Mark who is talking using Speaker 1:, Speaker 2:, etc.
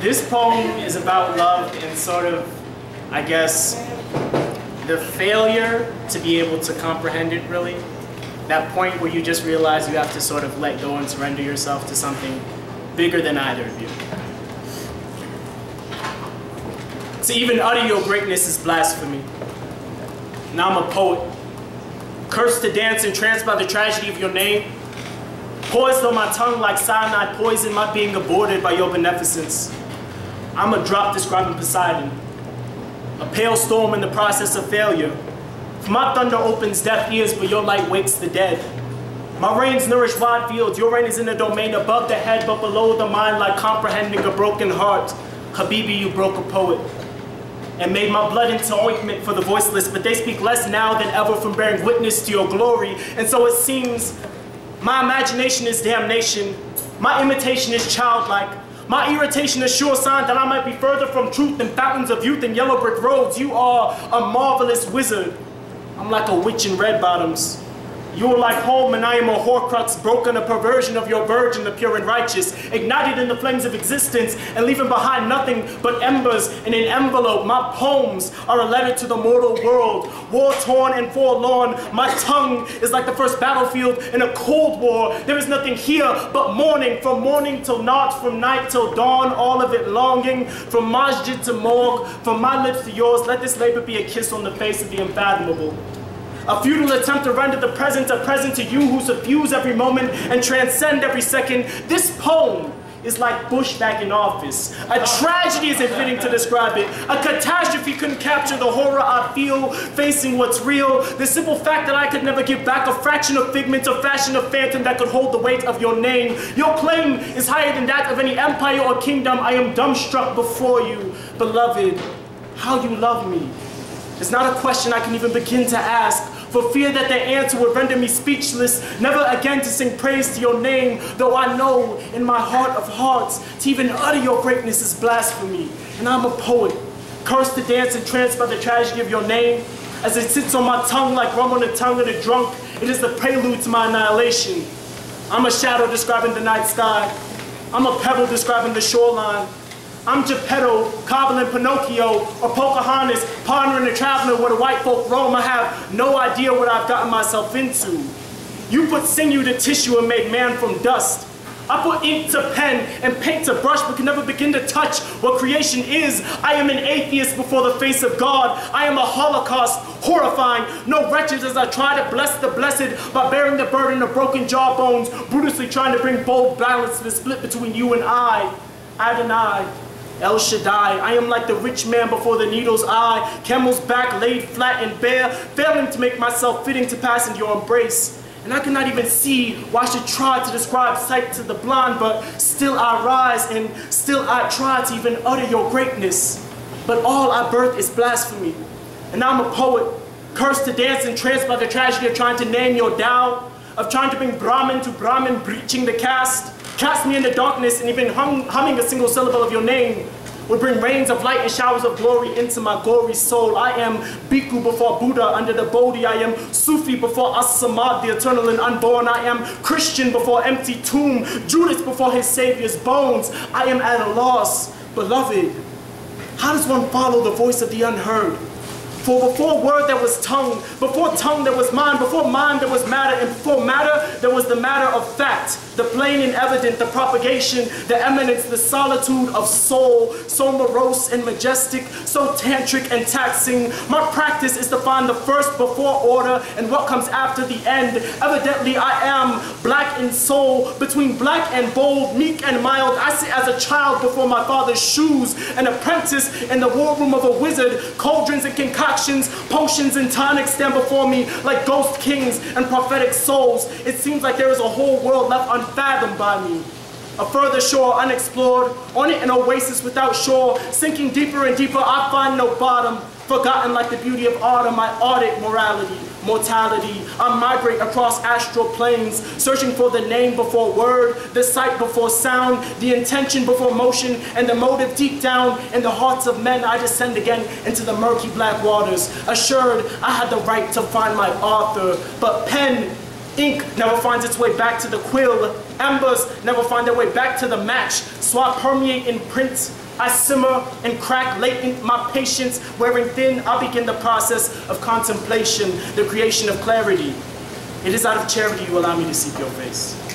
Speaker 1: This poem is about love and sort of, I guess, the failure to be able to comprehend it really. That point where you just realize you have to sort of let go and surrender yourself to something bigger than either of you. To even utter your greatness is blasphemy. Now I'm a poet, cursed to dance entranced by the tragedy of your name, poised on my tongue like cyanide poison, my being aborted by your beneficence. I'm a drop describing Poseidon, a pale storm in the process of failure. For my thunder opens deaf ears, but your light wakes the dead. My rains nourish wide fields, your rain is in the domain above the head, but below the mind, like comprehending a broken heart. Habibi, you broke a poet and made my blood into ointment for the voiceless, but they speak less now than ever from bearing witness to your glory. And so it seems my imagination is damnation, my imitation is childlike, my irritation is sure sign that I might be further from truth than fountains of youth and yellow brick roads. You are a marvelous wizard. I'm like a witch in red bottoms. You are like home, and I am a horcrux, broken a perversion of your virgin, the pure and righteous, ignited in the flames of existence, and leaving behind nothing but embers in an envelope. My poems are a letter to the mortal world, war-torn and forlorn. My tongue is like the first battlefield in a cold war. There is nothing here but mourning, from morning till night, from night till dawn, all of it longing, from masjid to morgue, from my lips to yours. Let this labor be a kiss on the face of the unfathomable. A futile attempt to render the present a present to you who suffuse every moment and transcend every second. This poem is like Bush back in office. A tragedy isn't fitting to describe it. A catastrophe couldn't capture the horror I feel facing what's real. The simple fact that I could never give back a fraction of figment, a fashion of phantom that could hold the weight of your name. Your claim is higher than that of any empire or kingdom. I am dumbstruck before you, beloved. How you love me. It's not a question I can even begin to ask for fear that the answer would render me speechless, never again to sing praise to your name, though I know in my heart of hearts to even utter your greatness is blasphemy. And I'm a poet, cursed to dance and tranced by the tragedy of your name. As it sits on my tongue like rum on the tongue of the drunk, it is the prelude to my annihilation. I'm a shadow describing the night sky. I'm a pebble describing the shoreline. I'm Geppetto, cobbling Pinocchio, or Pocahontas, pondering the traveler where the white folk roam. I have no idea what I've gotten myself into. You put sinew to tissue and made man from dust. I put ink to pen and paint to brush, but can never begin to touch what creation is. I am an atheist before the face of God. I am a holocaust, horrifying. No wretches as I try to bless the blessed by bearing the burden of broken jawbones, brutally trying to bring bold balance to the split between you and I. I Adonai, El Shaddai, I am like the rich man before the needle's eye, camel's back laid flat and bare, failing to make myself fitting to pass in your embrace. And I cannot even see why I should try to describe sight to the blind, but still I rise and still I try to even utter your greatness. But all I birth is blasphemy. And I'm a poet, cursed to dance and tranced by the tragedy of trying to name your Tao, of trying to bring Brahmin to Brahmin, breaching the caste, Cast me in the darkness and even hum humming a single syllable of your name would bring rains of light and showers of glory into my gory soul. I am Bhikkhu before Buddha under the Bodhi. I am Sufi before As-Samad, the eternal and unborn. I am Christian before empty tomb, Judas before his Savior's bones. I am at a loss, beloved. How does one follow the voice of the unheard? For before word there was tongue, before tongue there was mind, before mind there was matter, and before matter there was the matter of fact, the plain and evident, the propagation, the eminence, the solitude of soul, so morose and majestic, so tantric and taxing. My practice is to find the first before order and what comes after the end. Evidently I am black in soul, between black and bold, meek and mild. I sit as a child before my father's shoes, an apprentice in the war room of a wizard, cauldrons and concoctions potions, and tonics stand before me like ghost kings and prophetic souls. It seems like there is a whole world left unfathomed by me. A further shore unexplored, on it an oasis without shore, sinking deeper and deeper, I find no bottom. Forgotten like the beauty of autumn, I audit morality, mortality. I migrate across astral planes, searching for the name before word, the sight before sound, the intention before motion, and the motive deep down in the hearts of men. I descend again into the murky black waters, assured I had the right to find my author. But pen Ink never finds its way back to the quill. Embers never find their way back to the match. So I permeate in print I simmer and crack latent my patience, wearing thin, I begin the process of contemplation, the creation of clarity. It is out of charity you allow me to seek your face.